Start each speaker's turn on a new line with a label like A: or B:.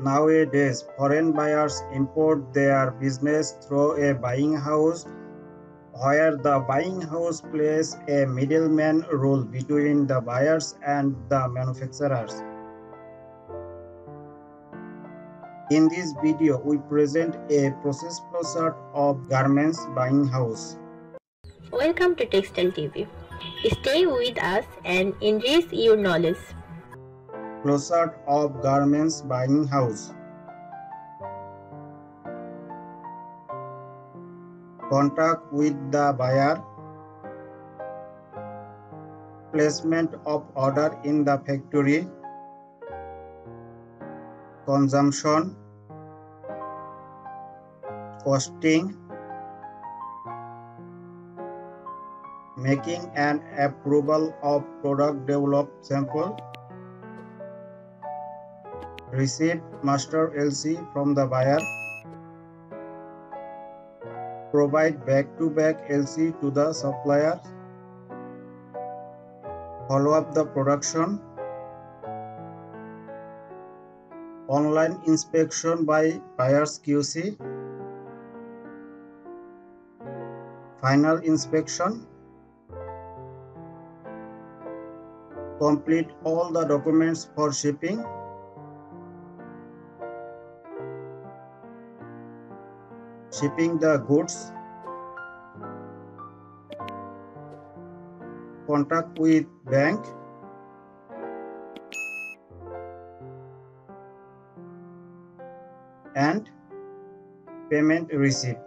A: Nowadays, foreign buyers import their business through a buying house where the buying house plays a middleman role between the buyers and the manufacturers. In this video, we present a process flowchart of garments buying house.
B: Welcome to Textile TV. Stay with us and enrich your knowledge.
A: Flowchart of garments buying house. Contact with the buyer. Placement of order in the factory. Consumption. Costing. Making an approval of product developed sample receive master LC from the buyer, provide back-to-back LC to the supplier, follow up the production, online inspection by buyer's QC, final inspection, complete all the documents for shipping, shipping the goods. Contract with bank. And payment receipt